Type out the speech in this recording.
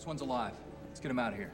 This one's alive. Let's get him out of here.